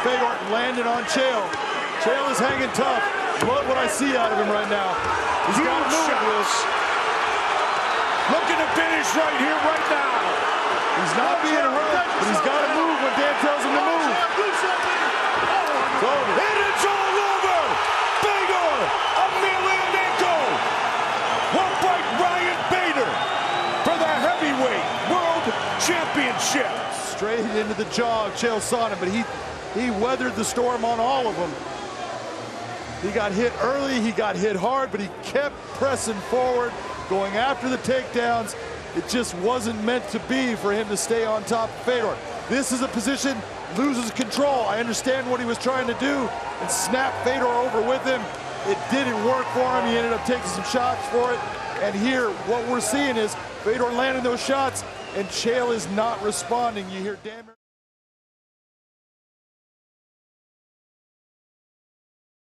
Fedor landed on Chael. Chael is hanging tough. Love what I see out of him right now. He's got to move, Looking to finish right here, right now. He's not being run, but he's got to move when Dan tells him to move. And it's all over. Fedor Emelianenko will fight Ryan Bader for the heavyweight world championship. Straight into the jaw of Chael Sonnen, but he, he weathered the storm on all of them. He got hit early, he got hit hard, but he kept pressing forward, going after the takedowns. It just wasn't meant to be for him to stay on top of Fedor. This is a position, loses control. I understand what he was trying to do and snap Fedor over with him. It didn't work for him. He ended up taking some shots for it. And here, what we're seeing is Fedor landing those shots, and Chael is not responding. You hear Dan.